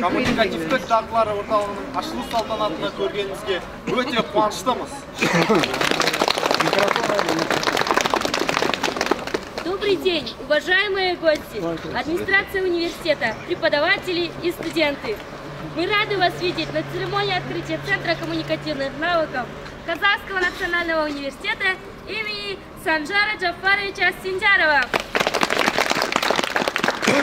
коммуникативтік дағдылар орталығының ашылу салтанатына көргенімізге өте қуаныштымыз Добрый день, уважаемые гости, администрация университета, преподаватели и студенты. Мы рады вас видеть на церемонии открытия Центра коммуникативных навыков Казахского национального университета имени Санжара Джафаровича Синдярова.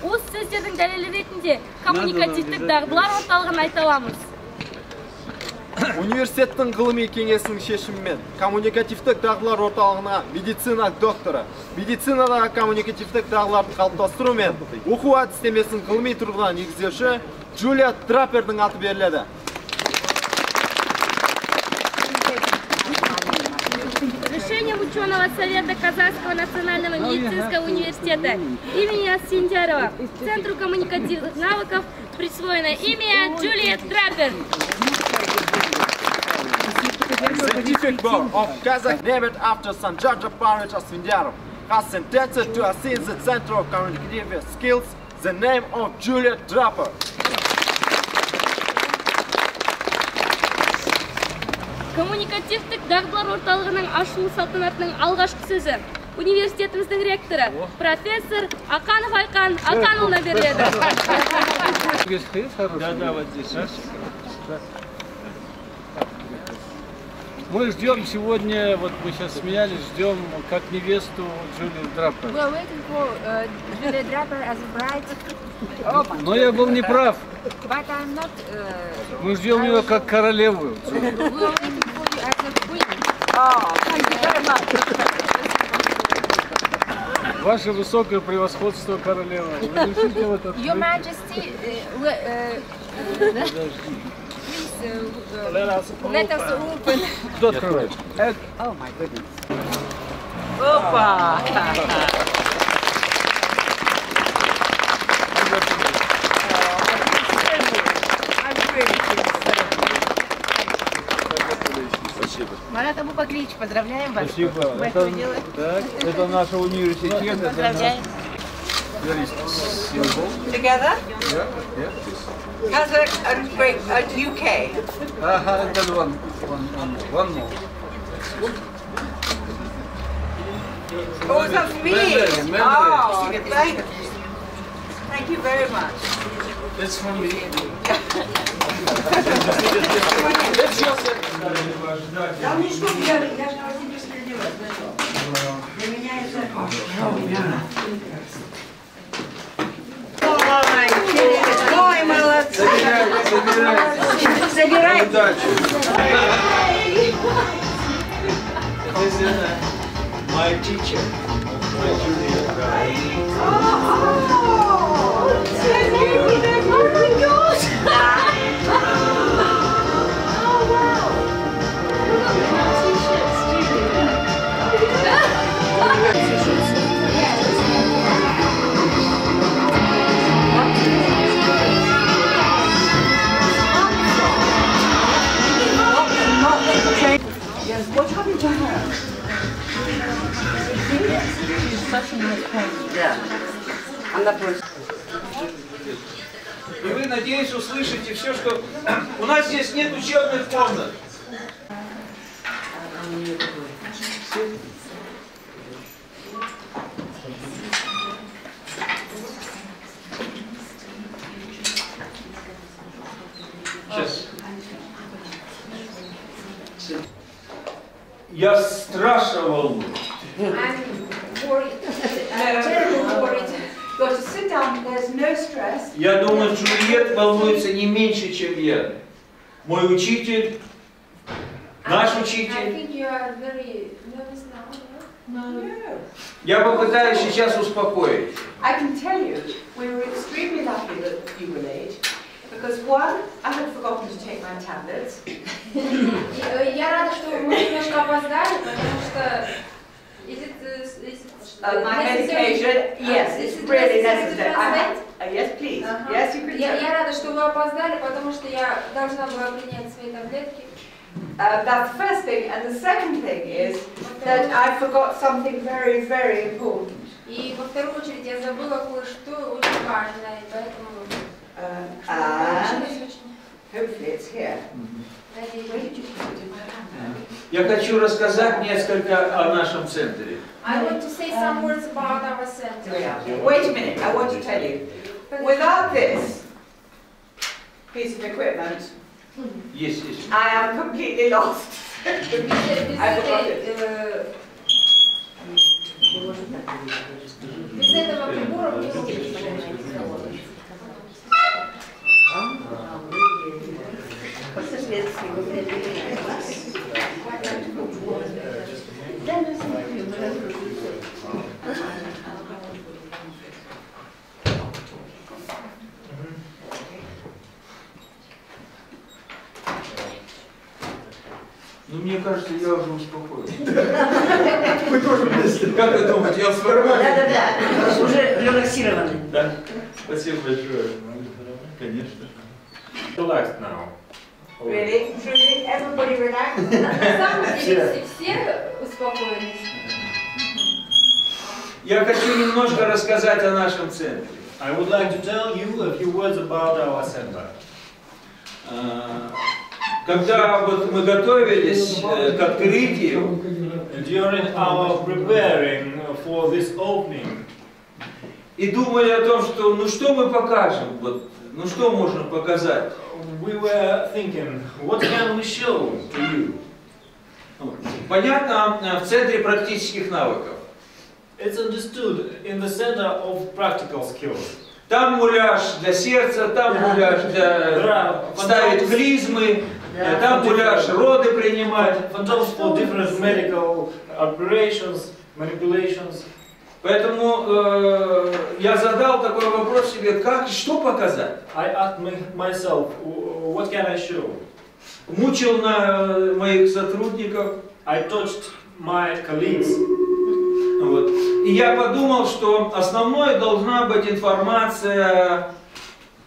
Осы сөздердің дәлелі ретінде коммуникативтік дағдылар орталығын айта аламыз. Университеттің ғылыми кеңесінің шешімімен коммуникативтік дағдылар орталығына медицина докторы, медицинадағы коммуникативтік дағдыларды қалыптастыру мен оқу әдістемесін ғылыми тұрғыдан негіздеуші Джулия Траппердің аты беріледі. Ученого совета Казахского национального медицинского университета имени Асфендярова Центру коммуникативных навыков присвоено имя Джулия Траппер. Scientific board of Kazakh named after Sanjar Japarovich Asfindyarov has sentenced to assume the Center of Communicative Skills the name of Julia Draper. Коммуникативтік дағдылар орталығының ашылу салтанатының алғашқы сөзі университетіміздің ректоры профессор Аканов Айқан Аканұлына беріледі. Да, да, вот здесь. Мы ждем сегодня, вот мы сейчас смеялись, ждем как невесту Джулию Драппер. We are waiting for uh, Julia Draper as a bride. Но я был неправ. But I'm not. Uh, Мы ждем ее как королеву. we are waiting Oh, thank you very much. Ваше высокое превосходство королева. Your? Majesty, uh, uh, please uh, uh, let us open. Кто открывает? Oh my goodness. Марат Абу Бакрич, поздравляем вас. Спасибо. Это, так, это наш университет. Поздравляем. Together? Yeah, yeah. Kazakh and Great and UK. Ага, and then one, one, one, one more. Oh, that's me. Memory, memory. Oh, thank, thank you very much. It's from me. Ой, через- ой, молодцы. Собирай. My teacher, my Julia. И все, что... У нас здесь нет учебных комнат. Сейчас. Я страшно волнуюсь. Я думаю, Джульет волнуется не меньше, чем я. Мой учитель, наш I учитель. Я попытаюсь сейчас успокоить. I can tell you, we were extremely lucky that you were late. Because one, I had forgotten to take my tablets. Э, Я рада, что мы немножко опоздали, потому что is it, uh, is it Uh, my medication, yes, it's it really necessary necessary. I have- uh, Yes, please. Ага. Yes, you can Я, рада, что вы опоздали, потому что я должна была принять свои таблетки. Uh, that's the first thing. And the second thing is that I forgot something very, very important. И во вторую очередь я забыла кое-что очень важное, и поэтому Um, and hopefully it's here. Я хочу рассказать несколько о нашем центре. I want to say some words about our center. Wait a minute, I want to tell you. Without this piece of equipment, Есть, есть. I am completely lost. Без, без I этой, forgot it. э, без этого прибора мне Успокоился. Вы тоже вместе. Как вы думаете, я успокоился? Да-да-да, уже релаксированы. Да. Спасибо большое. Конечно. Relaxed now. Really? Truly? Everybody relax? На самом деле все, успокоились. Я хочу немножко рассказать о нашем центре. I would like to tell you a few words about our center. А, Когда вот мы готовились э, к открытию, During our preparing for this opening, и думали о том, что ну что мы покажем, вот, ну что можно показать. we were thinking, what can we show to you? Понятно, э, в центре практических навыков. It's understood in the center of practical skills. Там муляж для сердца, там муляж для Да. ставить клизмы, э, там муляж роды принимать. For different medical operations, manipulations. Поэтому э, я задал такой вопрос себе, как, что показать? I asked my, myself, "W- what can I show? Мучил на э, моих сотрудников. I touched my colleagues. Вот. И я подумал, что основной должна быть информация,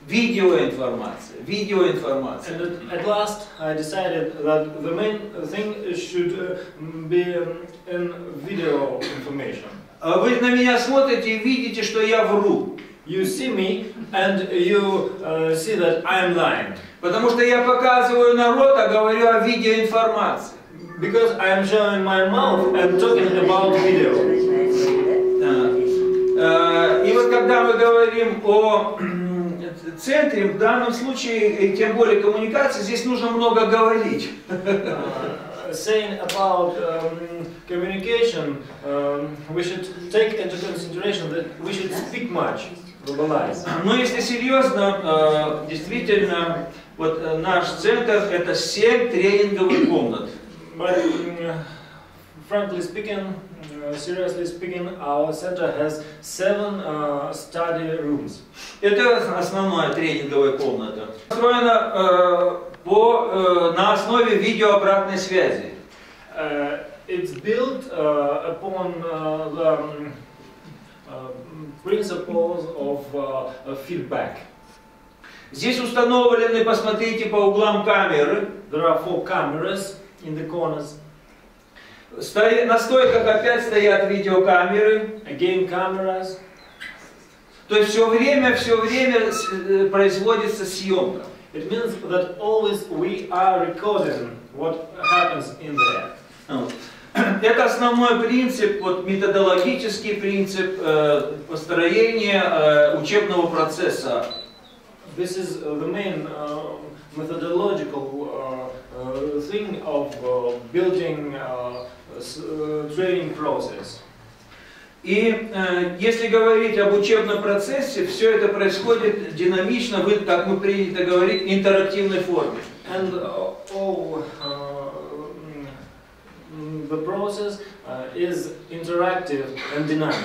видеоинформация, видеоинформация. And at, last, I decided that the main thing should uh, be um, in video information. А Вы на меня смотрите и видите, что я вру. You see me and you uh, see that I'm lying. Потому что я показываю народ, а говорю о видеоинформации. Because I am showing my mouth and talking about video. Да. Э, И вот когда мы говорим о центре, в данном случае, тем более коммуникации, здесь нужно много говорить. Uh, saying about um, communication, um, we should take into consideration that we should speak much, verbalize. Но если серьезно, э, действительно, вот э, наш центр это 7 тренинговых комнат. But frankly speaking, seriously speaking, our center has seven uh, study rooms. Это основная тренинговая комната. Построена э, по, э, на основе видеообратной связи. Uh, it's built uh, upon uh, the um, uh, principles of uh, uh, feedback. Здесь установлены, посмотрите по углам камеры. There are four cameras in the corners. Стои- на стойках опять стоят видеокамеры. Again, cameras. То есть все время, все время э, производится съемка. It means that always we are recording what happens in there. Это основной принцип, вот, методологический принцип э, построения э, учебного процесса this is uh, the main uh, methodological uh, uh, thing of uh, building process. И э, если говорить об учебном процессе, все это происходит динамично, в, как мы принято говорить, интерактивной форме. And uh, all uh, the process uh, is interactive and dynamic.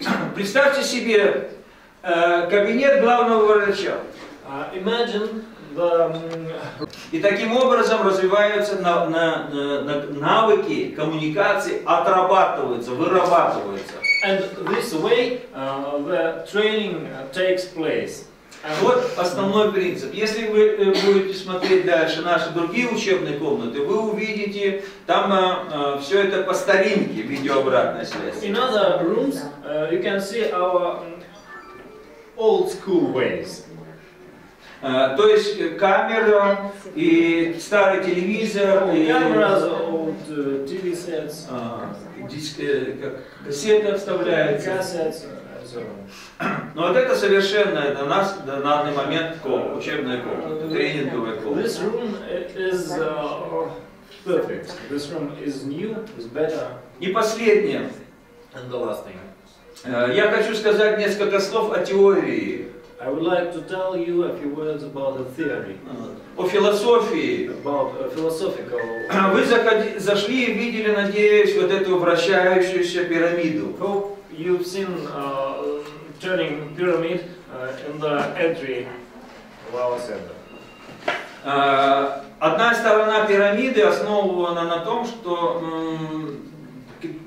Представьте себе э, кабинет главного врача. Uh, imagine И таким образом развиваются на- на- на- на- навыки коммуникации, отрабатываются, вырабатываются. and this way uh, the training uh, takes place. Вот основной принцип. Если вы э, будете смотреть дальше наши другие учебные комнаты, вы увидите там все это по старинке, видеообратная связь. in other rooms uh, you can see our old school ways. Э, То есть э, камера и старый телевизор, и old uh, TV sets, а, э, кассета вставляется. Но вот это совершенно для нас на данный момент ком- учебная комната, тренинговая комната. This room is uh, perfect. This room is new, is better. И последнее. And the last thing, Э, Я хочу сказать несколько слов о теории, I would like to tell you a few words about the theory, о философии. about a philosophical. Вы заходи- зашли и видели, надеюсь, вот эту вращающуюся пирамиду. Hope you've seen uh, turning pyramid uh, in the entry of our center. Э, Одна сторона пирамиды основана на том, что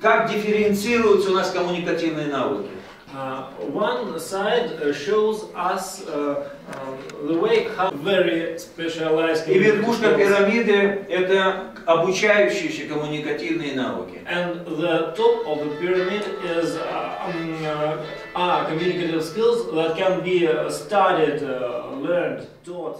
как дифференцируются у нас коммуникативные навыки. Uh, one side uh, shows us uh, um, the way how very specialized И верхушка skills. пирамиды – это обучающиеся коммуникативные навыки. And the top of the pyramid is uh, um, uh, are communicative skills that can be uh, studied, uh, learned, taught